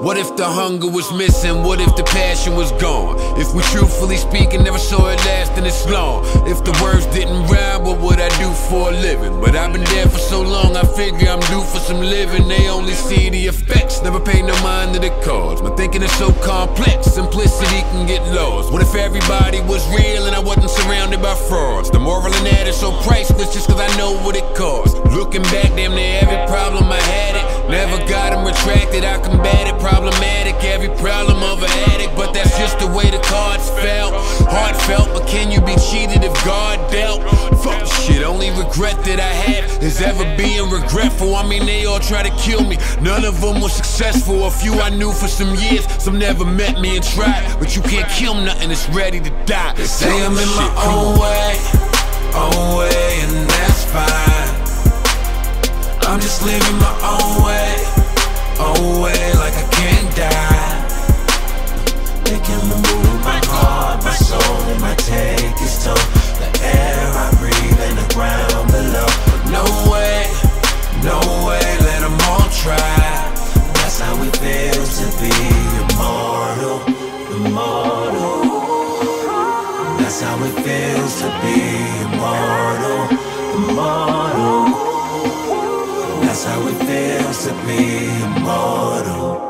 What if the hunger was missing? What if the passion was gone? If we truthfully speak and never saw it last lasting this long? If the words didn't rhyme, what would I do for a living? But I've been there for so long, I figure I'm due for some living. They only see the effects, never pay no mind to the cause. My thinking is so complex, simplicity can get lost. What if everybody was real and I wasn't surrounded by frauds? The moral in that is so priceless just cause I know what it costs. Looking back, damn near every problem I had it. Never got them retracted, I combated problem of an addict, but that's just the way the cards fell. Heartfelt, but can you be cheated if God dealt? Fuck shit, only regret that I have is ever being regretful. I mean, they all try to kill me, none of them were successful. A few I knew for some years, some never met me and tried. But you can't kill nothing that's ready to die. They say I'm in my own way, own way, and that's fine. I'm just living my own way, own way, how it feels to be immortal.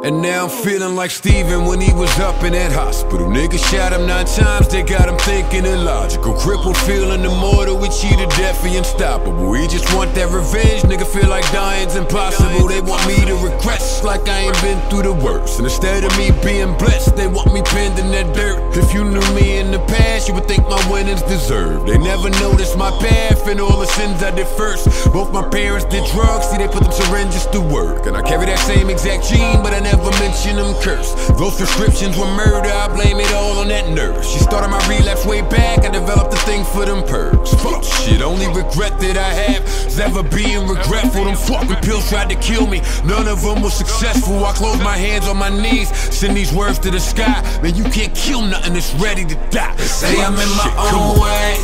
And now I'm feeling like Steven when he was up in that hospital. Niggas shot him nine times, they got him thinking illogical. Crippled, feeling immortal, we cheated, death, he unstoppable. He just want that revenge, nigga feel like dying's impossible. They want me to regress like I ain't been through the worst. And instead of me being blessed, they want me pinned in that dirt. If you knew me in the past, you would think my winnings deserved. They never noticed my path and all the sins I did first. Both my parents did drugs, see they put them syringes to work. And I carry that same exact gene, but I never mention them curse. Those prescriptions were murder, I blame it all on that nurse. She started my relapse way back, I developed a thing for them perks. Fuck shit, only regret that I have is ever being regretful. Them fucking pills tried to kill me, none of them was successful. I close my hands on my knees, send these words to the sky. Man, you can't kill nothing that's ready to die. They say I'm in my own way,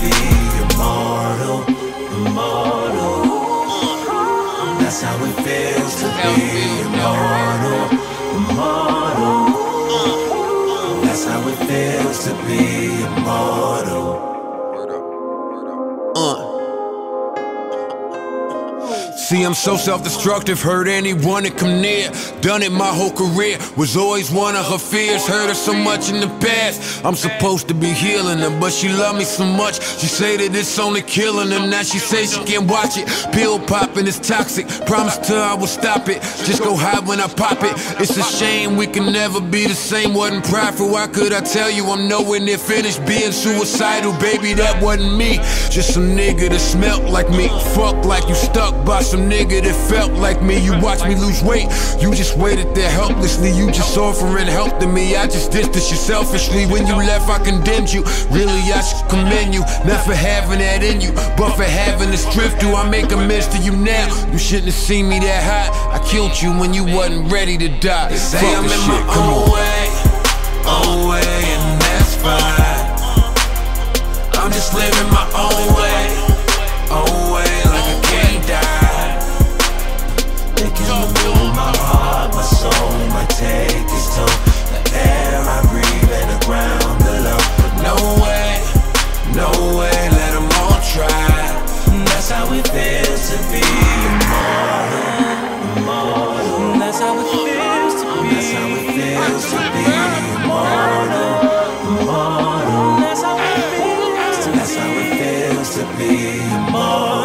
be immortal, immortal. That's how it feels to be immortal, immortal. That's how it feels to be immortal. See, I'm so self-destructive, hurt anyone that come near. Done it my whole career, was always one of her fears. Hurt her so much in the past. I'm supposed to be healing her, but she love me so much. She say that it's only killing her. Now she say she can't watch it. Pill popping is toxic. Promised her I will stop it. Just go hide when I pop it. It's a shame we can never be the same. Wasn't prideful. Why could I tell you I'm nowhere near finished being suicidal, baby? That wasn't me. Just some nigga that smelt like me. Fuck like you stuck by some nigga that felt like me. You watch me lose weight. You just waited there helplessly. You just offering help to me. I just distanced you selfishly. When you left, I condemned you. Really, I should commend you. Not for having that in you, but for having the strength. Do I make amends to you now? You shouldn't have seen me that high. I killed you when you wasn't ready to die. They say Fuck I'm this in shit. my Come own on. way, own way, and that's fine. I'm just living my own way, own way, to be immortal.